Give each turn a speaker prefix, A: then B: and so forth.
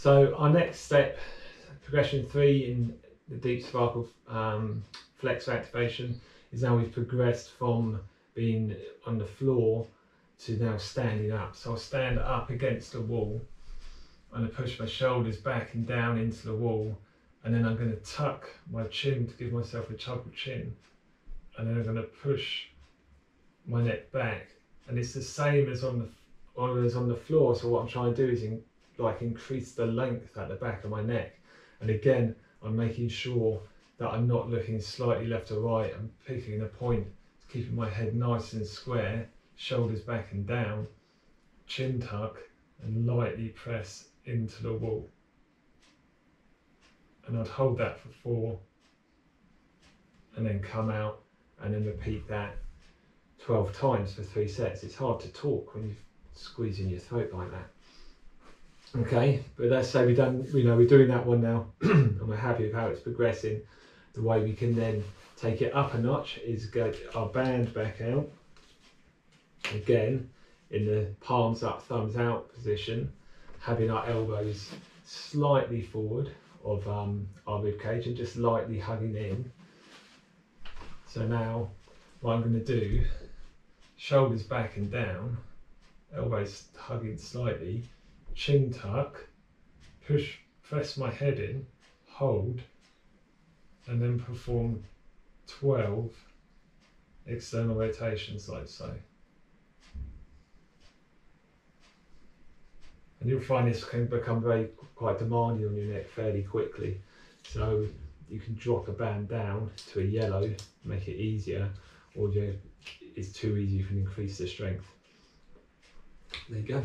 A: So our next step, progression three in the deep cervical um, flexor activation, is now we've progressed from being on the floor to now standing up. So I'll stand up against the wall. And I push my shoulders back and down into the wall. And then I'm going to tuck my chin to give myself a chuckle chin. And then I'm going to push my neck back. And it's the same as on the as on the floor. So what I'm trying to do is in, like increase the length at the back of my neck and again I'm making sure that I'm not looking slightly left or right I'm picking a point keeping my head nice and square shoulders back and down chin tuck and lightly press into the wall and I'd hold that for four and then come out and then repeat that 12 times for three sets. It's hard to talk when you're squeezing your throat like that. Okay, but let's say we've done, you know, we're doing that one now and we're happy with how it's progressing. The way we can then take it up a notch is get our band back out. Again, in the palms up, thumbs out position, having our elbows slightly forward of um, our rib cage and just lightly hugging in. So now what I'm going to do, shoulders back and down, elbows hugging slightly, chin tuck, push, press my head in, hold, and then perform 12 external rotations like so. and you'll find this can become very quite demanding on your neck fairly quickly. So you can drop a band down to a yellow, make it easier, or it's too easy, you can increase the strength. There you go.